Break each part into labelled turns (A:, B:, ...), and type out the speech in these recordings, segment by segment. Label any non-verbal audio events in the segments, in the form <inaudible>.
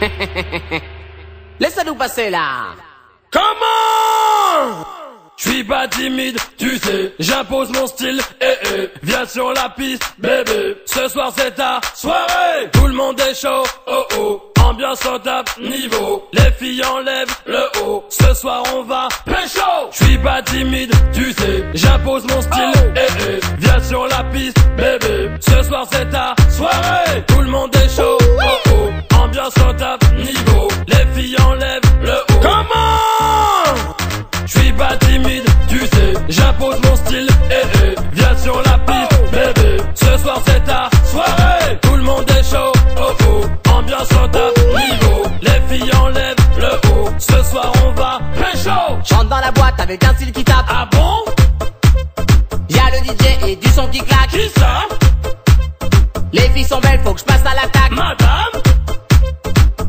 A: <laughs> ça nous passer là.
B: Comment je suis pas timide, tu sais, j'impose mon style, eh eh, viens sur la piste, bébé, ce soir c'est ta soirée, tout le monde est chaud, oh oh, ambiance au top niveau, les filles enlèvent le haut, ce soir on va pécho, je suis pas timide, tu sais, j'impose mon style, eh eh, viens sur la piste, bébé, ce soir c'est ta soirée, tout le monde j'impose mon style, eh eh, viens sur la piste, bébé, ce soir c'est ta soirée, tout le monde est chaud, oh oh, ambiance au top niveau, les filles enlèvent le haut, ce soir on va pécho,
A: J'entre dans la boîte avec un style qui tape,
B: ah bon?
A: Y'a le DJ et du son qui claque,
B: Qui ça?
A: Les filles sont belles, faut que je passe à l'attaque,
B: Madame?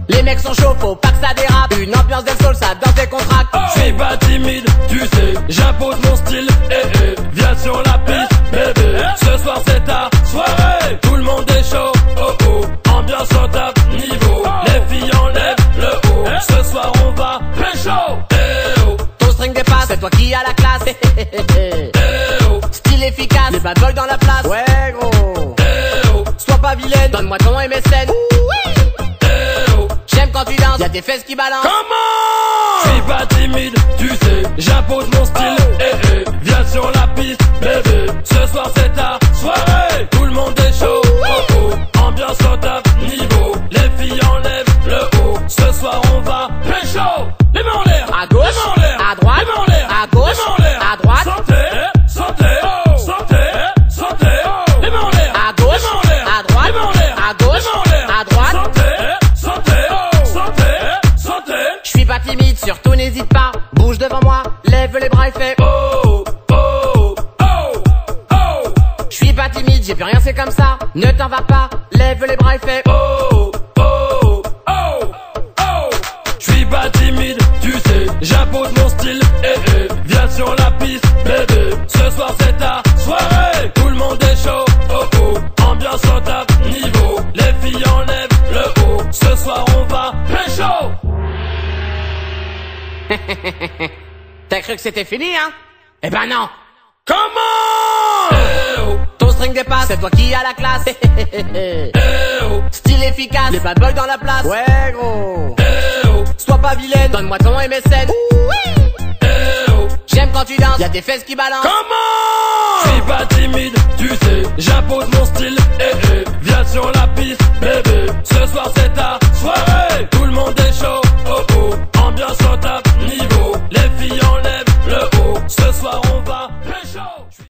A: Les mecs sont chauds, faut pas que ça dérape, une ambiance del sol, ça danse des contracts,
B: Je suis pas timide,
A: bad boys dans la place, ouais gros,
B: eh oh,
A: sois pas vilaine, donne-moi ton MSN,
B: eh oh,
A: j'aime quand tu danses, y'a tes fesses qui balancent,
B: comment Je suis pas timide, tu sais, j'impose mon style, Oh, oh, oh, oh,
A: Je suis pas timide, j'ai plus rien, c'est comme ça. Ne t'en va pas, lève les bras et fais.
B: oh, oh, oh, oh. Je suis pas timide, tu sais, j'impose mon style, eh eh. Viens sur la piste, bébé, ce soir c'est ta soirée. Tout le monde est chaud, oh oh, ambiance au top niveau. Les filles enlèvent le haut, ce soir on va pécho. <laughs>
A: T'as cru que c'était fini, hein? Eh ben non.
B: Comment Eh oh,
A: Ton string dépasse, c'est toi qui as la classe.
B: eh <laughs> oh,
A: Style efficace, les bad boys dans la place. Ouais gros.
B: eh oh,
A: Sois pas vilaine, donne-moi ton MSN.
B: eh oh.
A: J'aime quand tu danses, y'a tes fesses qui balancent.
B: Comment Je suis pas timide, tu sais,